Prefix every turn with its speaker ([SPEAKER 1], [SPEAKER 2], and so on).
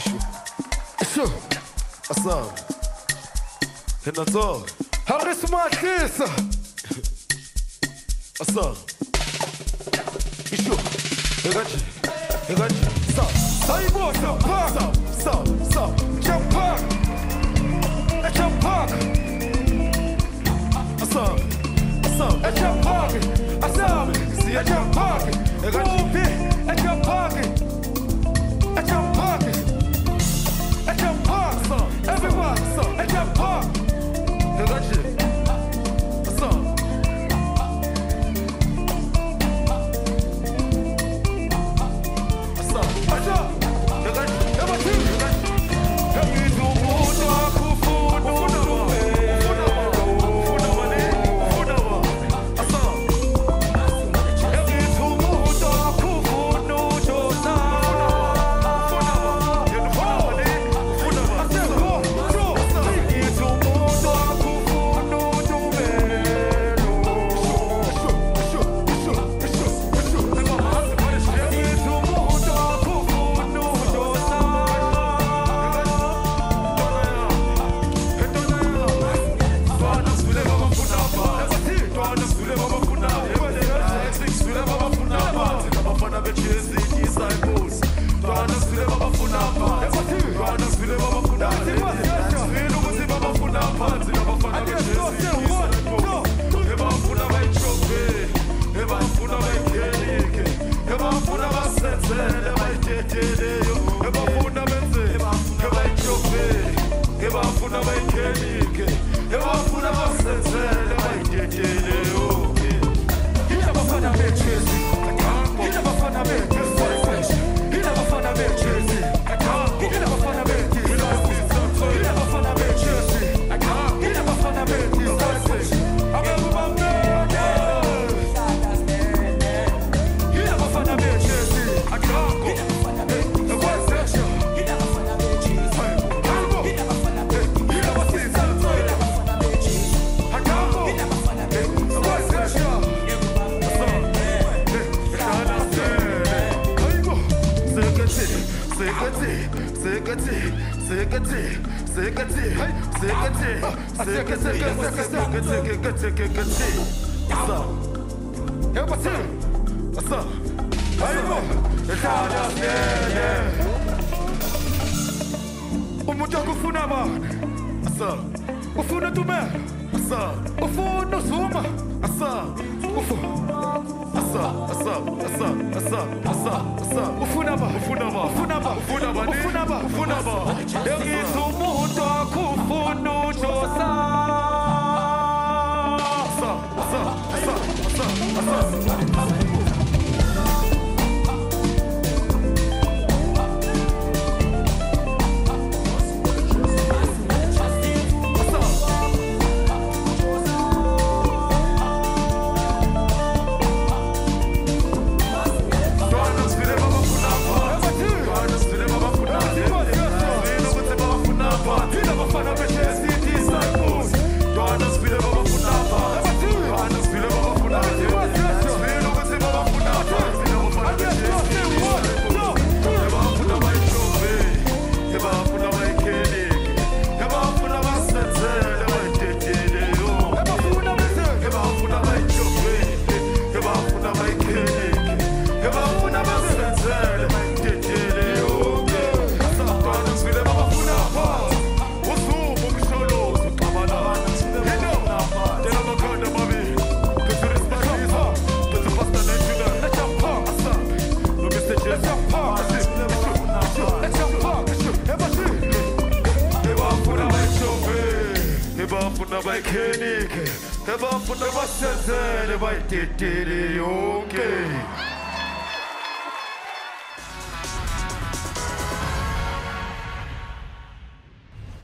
[SPEAKER 1] Isho. Asam. Henator. Haris Matisa. Asam. Isho. Egachi. Egachi. Sa. Saibo sa park. Sa. Sa. Sa. Jump park. A jump park. Asam. Asam. A jump park. Asam. See a jump ebafuna bayikhenike umuntu akufuna bani ufuna tumela ufuna uzuma ufuna ba ufuna ba ufuna ba ufuna ba ufuna ba. Ufuna ba yangithi umuntu akufuna ujosa ebafuna bayikhenike ebafuna basenzele bayitetele yonke